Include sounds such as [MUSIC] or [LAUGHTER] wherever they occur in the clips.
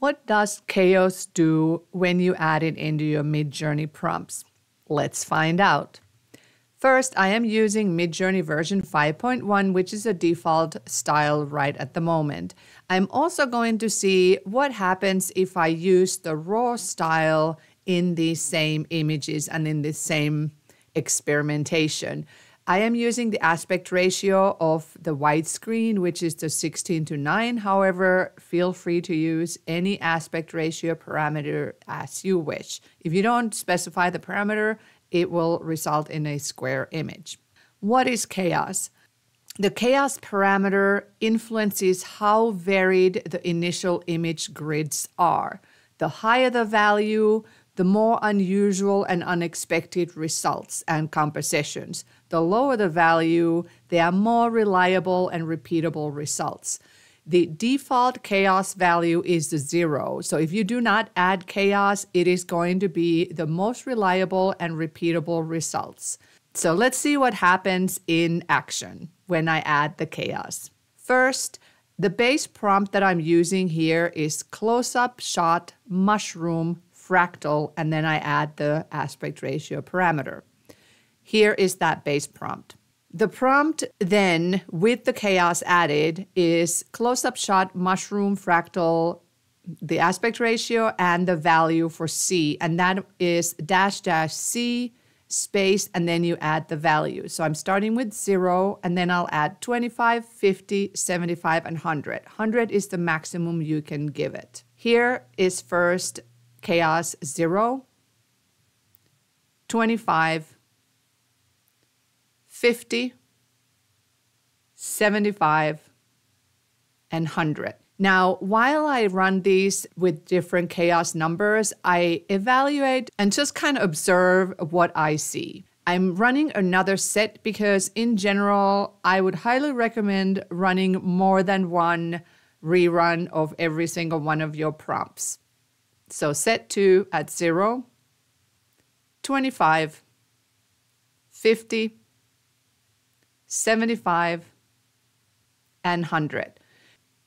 What does chaos do when you add it into your Midjourney prompts? Let's find out. First, I am using Midjourney version 5.1, which is a default style right at the moment. I'm also going to see what happens if I use the raw style in these same images and in the same experimentation. I am using the aspect ratio of the widescreen, which is the 16 to 9. However, feel free to use any aspect ratio parameter as you wish. If you don't specify the parameter, it will result in a square image. What is chaos? The chaos parameter influences how varied the initial image grids are. The higher the value, the more unusual and unexpected results and compositions. The lower the value, they are more reliable and repeatable results. The default chaos value is the zero. So if you do not add chaos, it is going to be the most reliable and repeatable results. So let's see what happens in action when I add the chaos. First, the base prompt that I'm using here is close up shot mushroom fractal, and then I add the aspect ratio parameter. Here is that base prompt. The prompt then, with the chaos added, is close up shot mushroom fractal, the aspect ratio, and the value for C. And that is dash dash C space, and then you add the value. So I'm starting with zero, and then I'll add 25, 50, 75, and 100. 100 is the maximum you can give it. Here is first chaos 0, 25, 50, 75, and 100. Now, while I run these with different chaos numbers, I evaluate and just kind of observe what I see. I'm running another set because, in general, I would highly recommend running more than one rerun of every single one of your prompts. So set 2 at 0, 25, 50, 75, and 100.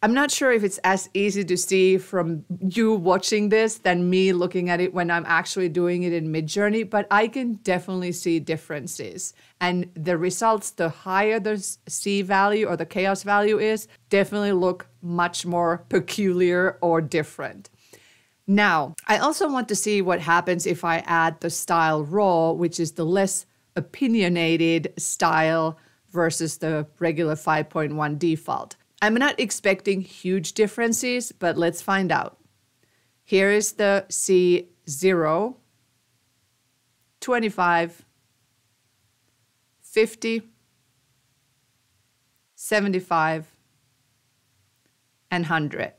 I'm not sure if it's as easy to see from you watching this than me looking at it when I'm actually doing it in Midjourney, but I can definitely see differences. And the results, the higher the C value or the chaos value is, definitely look much more peculiar or different. Now, I also want to see what happens if I add the style raw, which is the less opinionated style versus the regular 5.1 default. I'm not expecting huge differences, but let's find out. Here is the C0, 25, 50, 75, and 100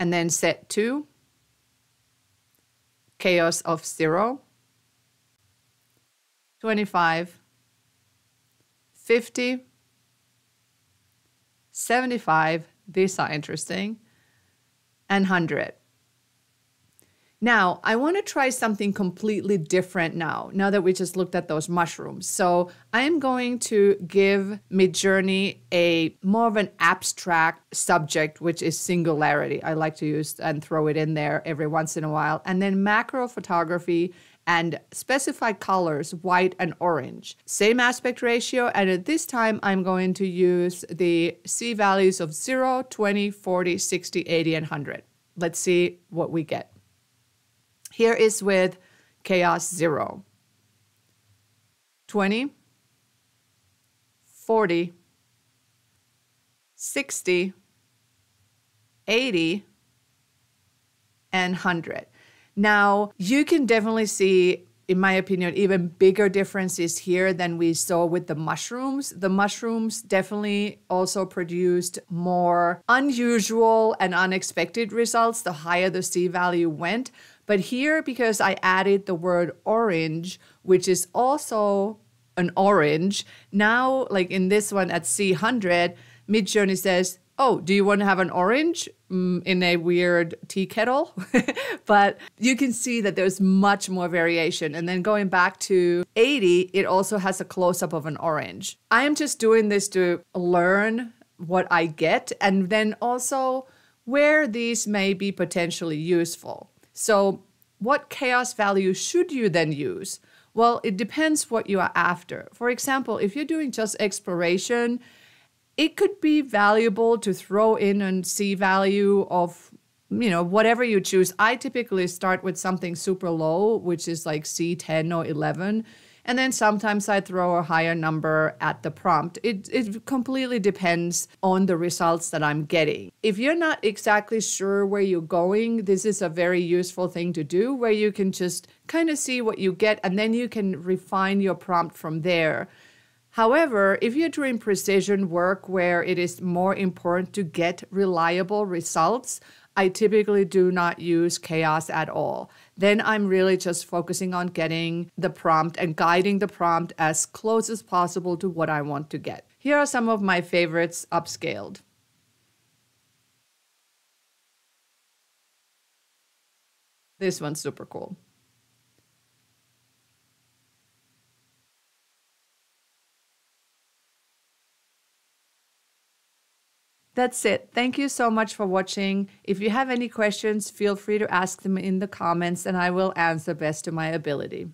and then set 2, chaos of 0, 25, 50, 75, these are interesting, and 100. Now, I want to try something completely different now, now that we just looked at those mushrooms. So, I am going to give Midjourney a more of an abstract subject, which is singularity. I like to use and throw it in there every once in a while. And then macro photography and specify colors, white and orange. Same aspect ratio, and at this time I'm going to use the C values of 0, 20, 40, 60, 80, and 100. Let's see what we get. Here is with chaos 0. 20, 40, 60, 80, and 100. Now, you can definitely see, in my opinion, even bigger differences here than we saw with the mushrooms. The mushrooms definitely also produced more unusual and unexpected results the higher the C value went. But here, because I added the word orange, which is also an orange, now, like in this one at C100, Midjourney says, Oh, do you want to have an orange mm, in a weird tea kettle? [LAUGHS] but you can see that there's much more variation. And then going back to 80, it also has a close up of an orange. I am just doing this to learn what I get and then also where these may be potentially useful. So, what chaos value should you then use? Well, it depends what you are after. For example, if you're doing just exploration, it could be valuable to throw in a C value of you know whatever you choose. I typically start with something super low, which is like C10 or 11 and then sometimes I throw a higher number at the prompt. It, it completely depends on the results that I'm getting. If you're not exactly sure where you're going, this is a very useful thing to do where you can just kind of see what you get and then you can refine your prompt from there. However, if you're doing precision work where it is more important to get reliable results, I typically do not use chaos at all. Then I'm really just focusing on getting the prompt and guiding the prompt as close as possible to what I want to get. Here are some of my favorites upscaled. This one's super cool. That's it. Thank you so much for watching. If you have any questions, feel free to ask them in the comments and I will answer best to my ability.